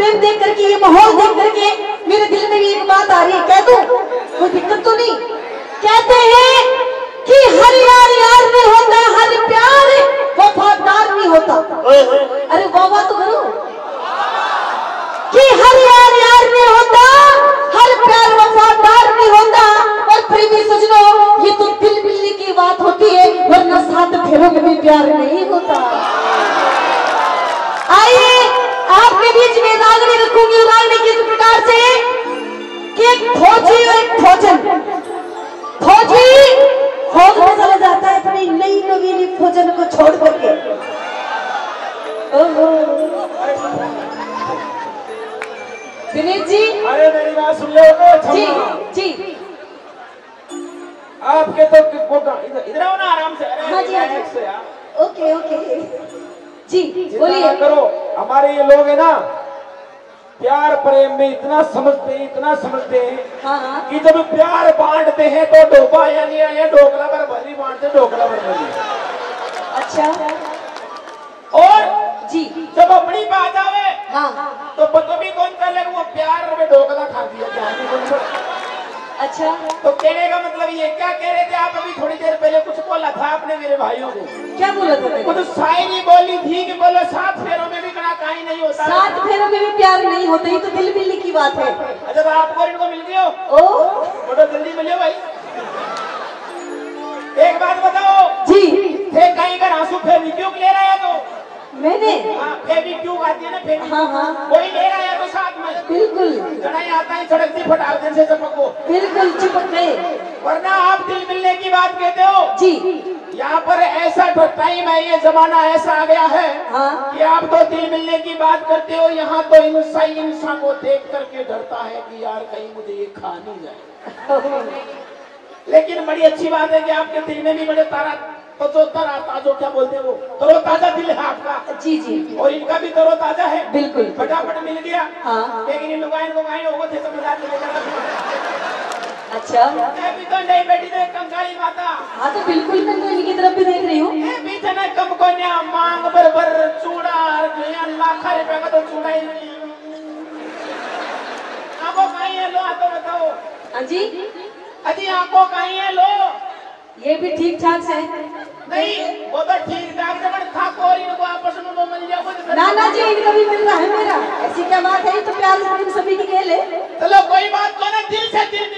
प्रेम देख करके ये माहौल देख करके मेरे दिल में भी एक बात आ रही है। कह दूँ कोई दिक्कत तो नहीं। कहते हैं कि हर यार यार नहीं होता हर प्यार वफादार नहीं होता। अरे वाह वाह तो करो। कि हर यार यार नहीं होता हर प्यार वफादार नहीं होता। और प्रेमी सजनों ये तो दिल मिलने की बात होती है वरना सात फेरों में भी प्यार नहीं। बीच में रागनी रखूँगी रागनी किस प्रकार से? कि एक फौजी और एक फौजन। फौजी फौज में चला जाता है अपनी नई नवीनी फौजन को छोड़ करके। दिनेश जी। अरे मेरी बात सुन लो तो जी जी। आपके तो इधर आओ ना आराम से। अरे हाँ जी, हाँ। Okay okay. जी बोलिए। करो। हमारे ये लोग है ना प्यार प्रेम में इतना समझते हैं इतना समझते हैं हाँ। कि जब प्यार बांटते हैं तो डोबा यानी या ढोकला पर भरी बांटते ढोकला पर भरी अच्छा। और जी। जब अपनी बात आवे हाँ। तो पता भी कौन कर ले वो प्यार में ढोकला खा दिया अच्छा। तो कहने का मतलब ये क्या कह रहे थे आप अभी थोड़ी देर पहले कुछ बोला था आपने मेरे भाइयों को? क्या बोला था? कुछ शायरी बोली थी कि बोलो सात फेरों में भी कड़ा काई नहीं होता फेरों में भी प्यार नहीं होता ये तो दिल मिलने की बात है। अच्छा तो आपको इनको मिल गए हो ओ? तो जल्दी मिलियो भाई। एक बात बताओ जी। थे कहीं का आँसू फेवी क्यों ले रहे हैं तो? मैंने? फेर फेवी क्यों आती है ना फेवी हाँ हाँ। कोई ले रहा है तो साथ बिल्कुल। चढ़ाई आता है सड़क से फटाक से चपको। बिल्कुल चिपक गए वरना आप दिल मिलने की बात कहते हो। जी। यहाँ पर ऐसा टाइम है ये जमाना ऐसा आ गया है हाँ। कि आप तो दिल मिलने की बात करते हो यहाँ तो इंसान इंसान को देख करके डरता है कि यार कहीं मुझे ये खा नहीं जाए। लेकिन बड़ी अच्छी बात है कि आपके दिल में भी बड़े तारा तो जो ताजो क्या बोलते हैं वो? तरो ताज़ा दिल है आपका। जी जी। और इनका भी तरो ताज़ा है? बिल्कुल। फटाफट मिल गया। हाँ। लेकिन इन लुगाइन लुगाइन हो थे तो मज़ाक में जाना अच्छा। मैं भी तो नहीं बैठी थे कंकाली माता। हाँ तो बिल्कुल मैं तो इनकी तरफ़ भी देख रही हूँ। ए बीच में कम को मांग बर बर चूड़ा लाखा रुपए का तो चूड़ा ही नहीं। आँखों कहीं है लो तो बताओ हाँ जी। अजी आँखों कहीं है लो। ये भी ठीक ठाक से? नहीं वो तो ठीक ठाक से बट था कोई इनको आपस में वो मिल जाए कुछ ना ना जी इनका भी मिल रहा है मेरा? ऐसी क्या बात है? तो प्यार प्रेम सभी की ले। चलो कोई बात को ना दिल से दिल